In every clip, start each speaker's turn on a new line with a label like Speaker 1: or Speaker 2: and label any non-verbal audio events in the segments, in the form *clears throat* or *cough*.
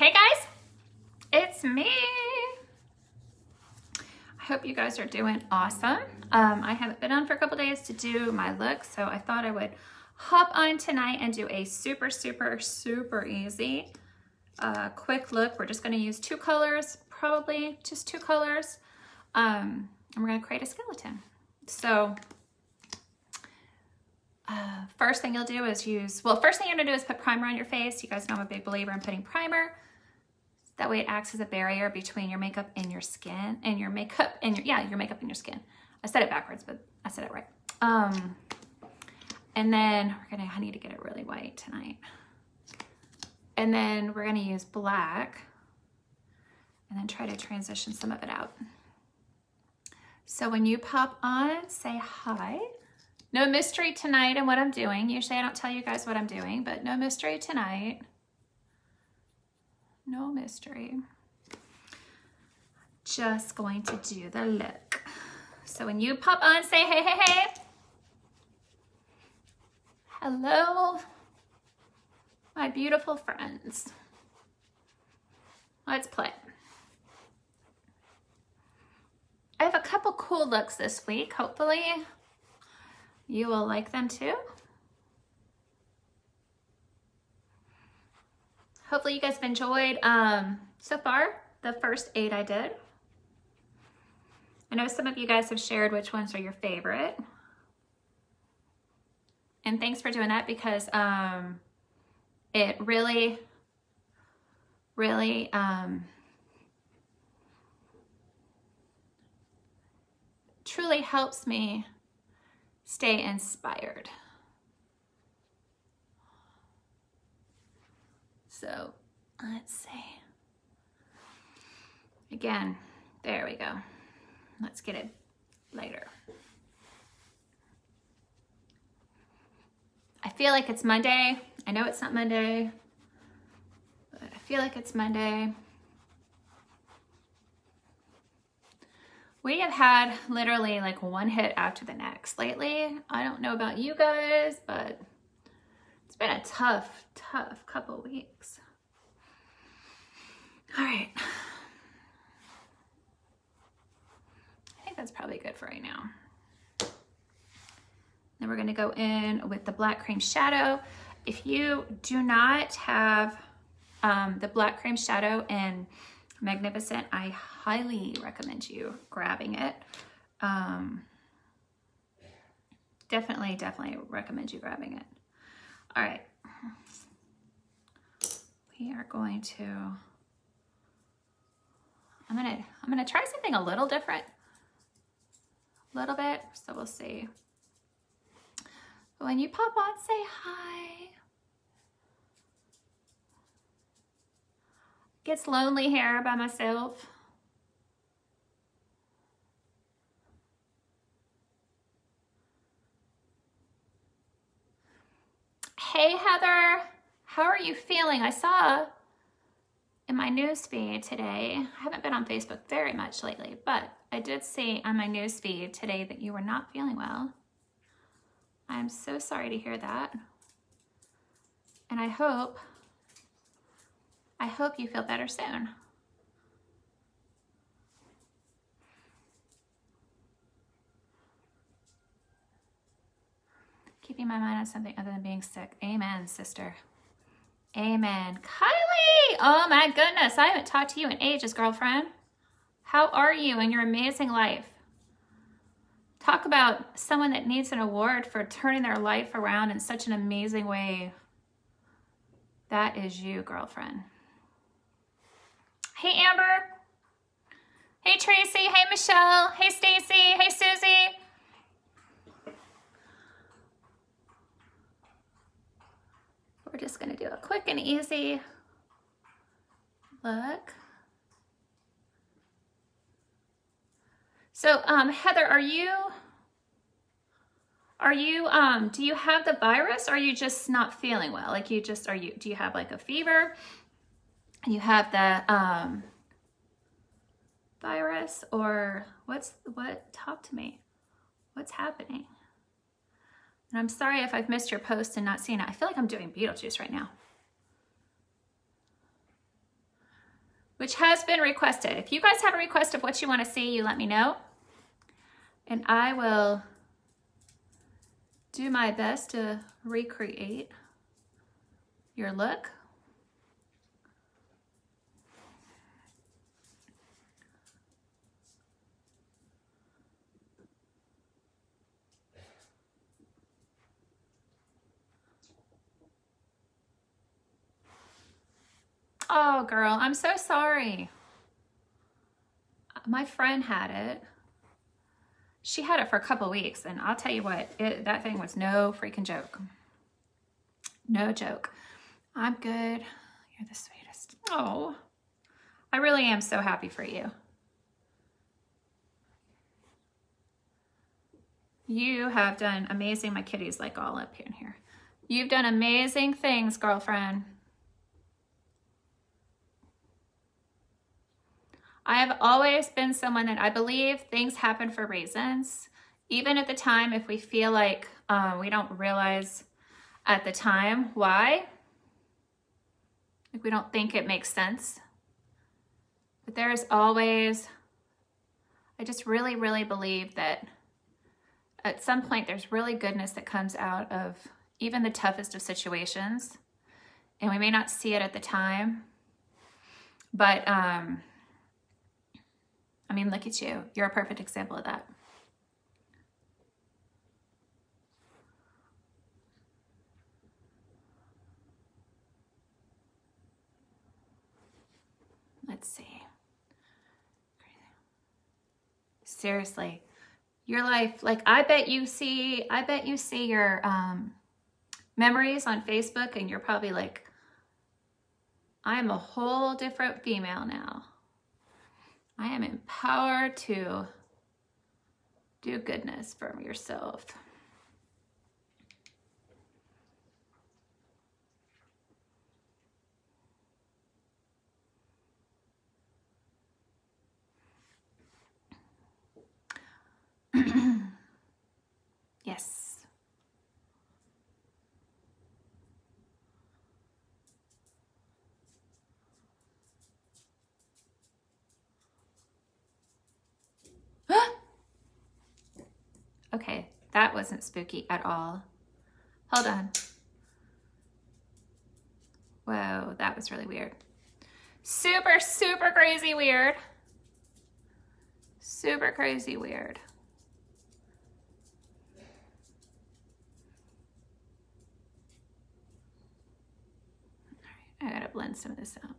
Speaker 1: Hey guys, it's me. I hope you guys are doing awesome. Um, I haven't been on for a couple days to do my look, so I thought I would hop on tonight and do a super, super, super easy, uh, quick look. We're just gonna use two colors, probably just two colors. Um, and we're gonna create a skeleton. So uh, first thing you'll do is use, well, first thing you're gonna do is put primer on your face. You guys know I'm a big believer in putting primer. That way it acts as a barrier between your makeup and your skin, and your makeup and your, yeah, your makeup and your skin. I said it backwards, but I said it right. Um, and then we're gonna, I need to get it really white tonight. And then we're gonna use black and then try to transition some of it out. So when you pop on, say hi. No mystery tonight and what I'm doing. Usually I don't tell you guys what I'm doing, but no mystery tonight. No mystery. Just going to do the look. So when you pop on, say hey, hey, hey. Hello, my beautiful friends. Let's play. I have a couple cool looks this week. Hopefully you will like them too. Hopefully you guys have enjoyed um, so far the first eight I did. I know some of you guys have shared which ones are your favorite. And thanks for doing that because um, it really, really um, truly helps me stay inspired. So let's see. Again, there we go. Let's get it later. I feel like it's Monday. I know it's not Monday, but I feel like it's Monday. We have had literally like one hit after the next lately. I don't know about you guys, but been a tough, tough couple weeks. All right. I think that's probably good for right now. Then we're gonna go in with the black cream shadow. If you do not have um, the black cream shadow in Magnificent, I highly recommend you grabbing it. Um, definitely, definitely recommend you grabbing it. All right. We are going to, I'm gonna, I'm gonna try something a little different. A little bit, so we'll see. When you pop on, say hi. Gets lonely here by myself. Hey Heather, how are you feeling? I saw in my news feed today, I haven't been on Facebook very much lately, but I did see on my news feed today that you were not feeling well. I'm so sorry to hear that. And I hope, I hope you feel better soon. Keeping my mind on something other than being sick. Amen, sister. Amen. Kylie! Oh my goodness, I haven't talked to you in ages, girlfriend. How are you in your amazing life? Talk about someone that needs an award for turning their life around in such an amazing way. That is you, girlfriend. Hey, Amber. Hey, Tracy. Hey, Michelle. Hey, Stacy. Hey, Susie. We're just to do a quick and easy look. So, um, Heather, are you, are you, um, do you have the virus or are you just not feeling well? Like you just, are you, do you have like a fever? You have the, um, virus or what's, what, talk to me. What's happening? And I'm sorry if I've missed your post and not seen it. I feel like I'm doing Beetlejuice right now. which has been requested. If you guys have a request of what you want to see, you let me know. And I will do my best to recreate your look. Oh, girl, I'm so sorry. My friend had it. She had it for a couple weeks, and I'll tell you what, it, that thing was no freaking joke. No joke. I'm good. You're the sweetest. Oh, I really am so happy for you. You have done amazing. My kitty's like all up in here. You've done amazing things, girlfriend. I have always been someone that I believe things happen for reasons. Even at the time, if we feel like uh, we don't realize at the time why, like we don't think it makes sense. But there is always, I just really, really believe that at some point there's really goodness that comes out of even the toughest of situations. And we may not see it at the time, but um, I mean, look at you. You're a perfect example of that. Let's see. Seriously, your life, like I bet you see, I bet you see your um, memories on Facebook and you're probably like, I'm a whole different female now. I am empowered to do goodness for yourself. *clears throat* yes. Okay, that wasn't spooky at all. Hold on. Whoa, that was really weird. Super, super crazy weird. Super crazy weird. All right, I gotta blend some of this out.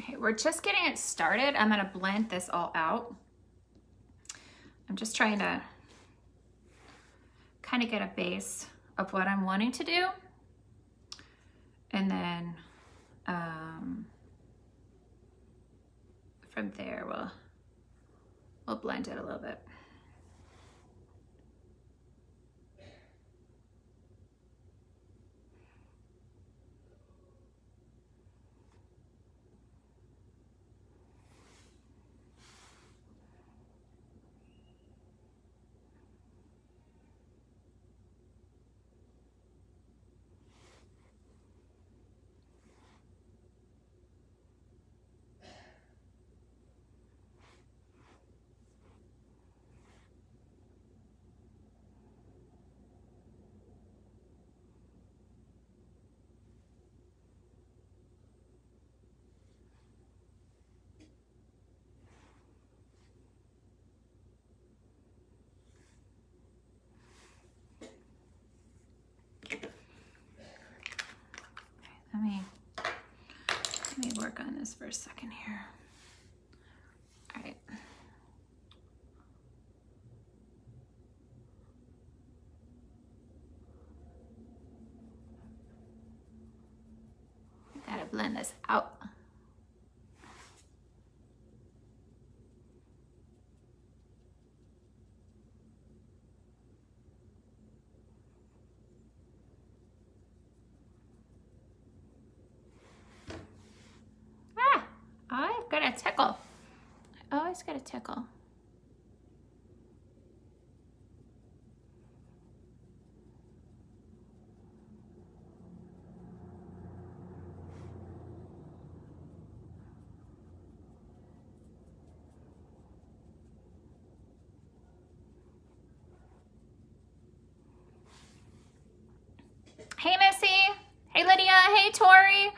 Speaker 1: Okay, we're just getting it started. I'm gonna blend this all out. I'm just trying to kind of get a base of what I'm wanting to do. And then um, from there, we'll, we'll blend it a little bit. This for a second here. All right. Gotta blend this out. Ah, I've got tickle. I always get a tickle. Hey, Missy. Hey, Lydia. Hey, Tori.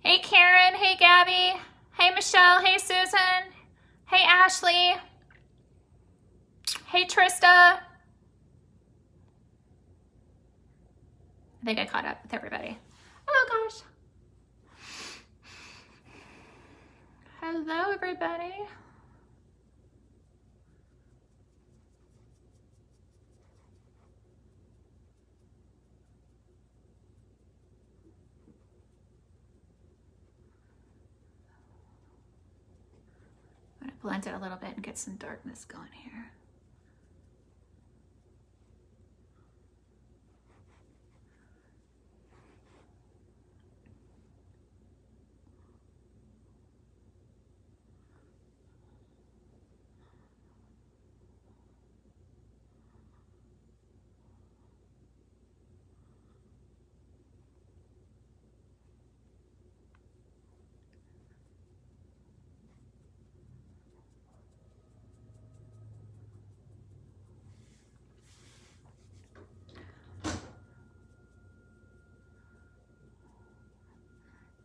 Speaker 1: Hey, Karen. Hey, Gabby. Hey, Michelle. Hey, Susan. Hey, Ashley. Hey, Trista. I think I caught up with everybody. Oh, gosh. Hello, everybody. Blend it a little bit and get some darkness going here.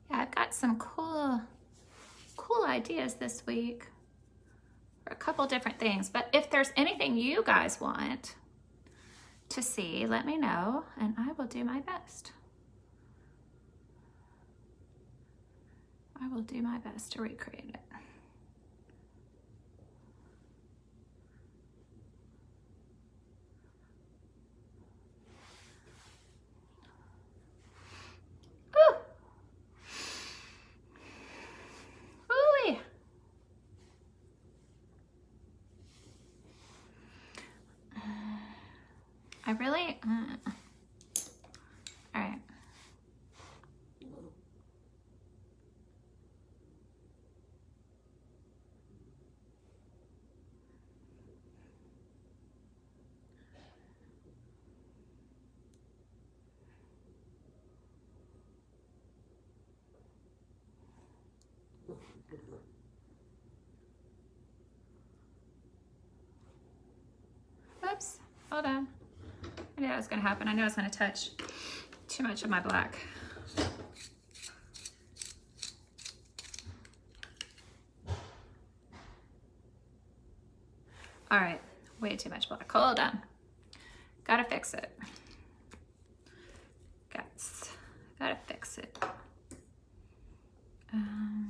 Speaker 1: Yeah, I've got some cool, cool ideas this week for a couple different things. But if there's anything you guys want to see, let me know and I will do my best. I will do my best to recreate it. I really, uh, all right. Oops, hold on. I knew that was gonna happen. I knew I was gonna touch too much of my black. All right, way too much black. Hold on. Gotta fix it. Guts. Gotta fix it. Um,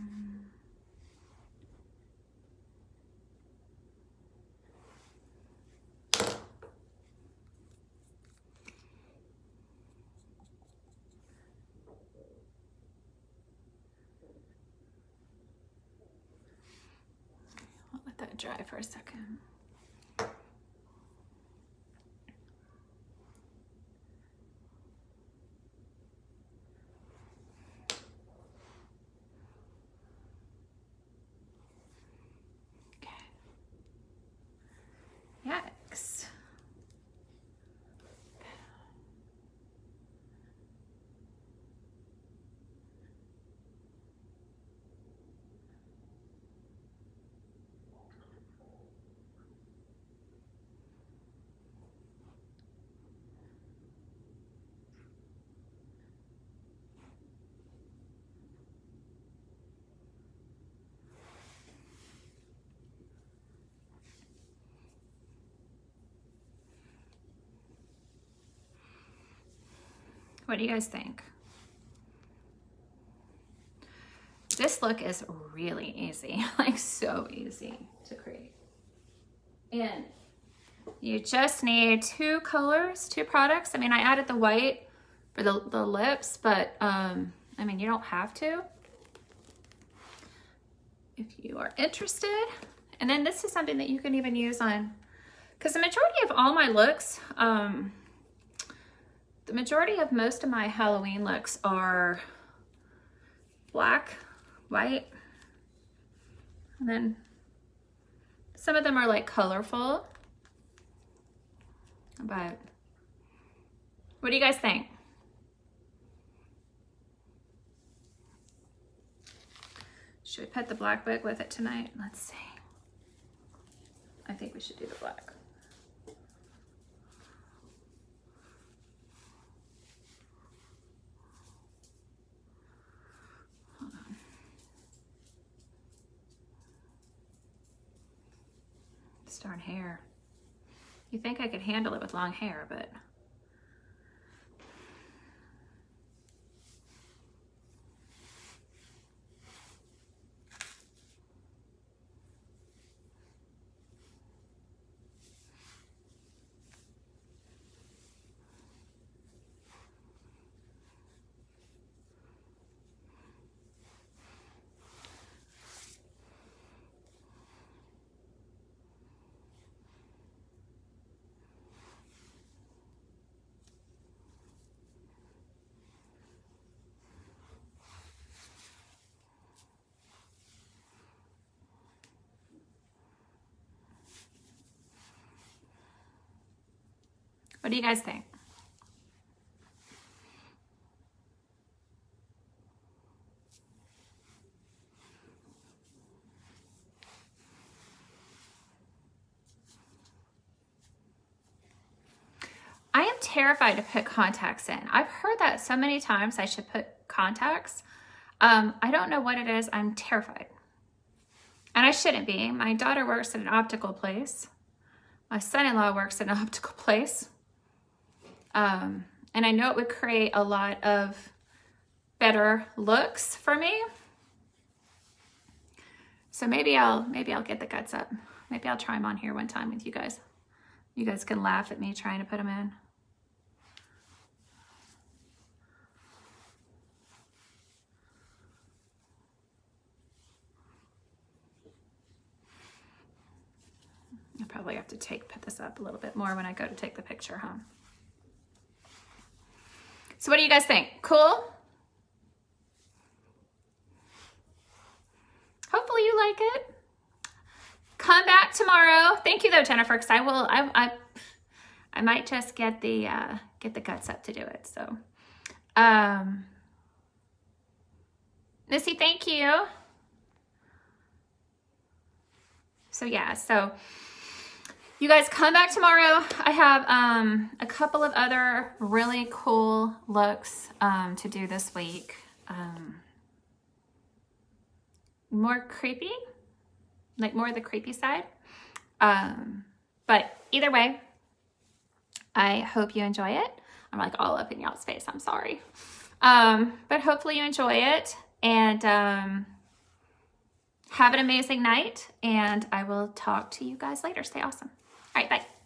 Speaker 1: Dry for a second. Okay. Yikes. What do you guys think? This look is really easy, *laughs* like so easy to create. And you just need two colors, two products. I mean, I added the white for the, the lips, but um, I mean, you don't have to. If you are interested. And then this is something that you can even use on, because the majority of all my looks, um, the majority of most of my Halloween looks are black, white, and then some of them are like colorful. But what do you guys think? Should we put the black wig with it tonight? Let's see. I think we should do the black. Darn hair. You think I could handle it with long hair, but What do you guys think? I am terrified to put contacts in. I've heard that so many times I should put contacts. Um, I don't know what it is. I'm terrified. And I shouldn't be. My daughter works at an optical place. My son-in-law works at an *laughs* optical place. Um, and I know it would create a lot of better looks for me. So maybe I'll, maybe I'll get the guts up. Maybe I'll try them on here one time with you guys. You guys can laugh at me trying to put them in. I'll probably have to take put this up a little bit more when I go to take the picture, huh? So what do you guys think? Cool? Hopefully you like it. Come back tomorrow. Thank you though, Jennifer, because I will, I, I, I might just get the, uh, get the guts up to do it. So, um, Missy, thank you. So yeah, so you guys come back tomorrow. I have um, a couple of other really cool looks um, to do this week. Um, more creepy, like more the creepy side. Um, but either way, I hope you enjoy it. I'm like all up in y'all's face. I'm sorry. Um, but hopefully you enjoy it and um, have an amazing night. And I will talk to you guys later. Stay awesome. All right, bye.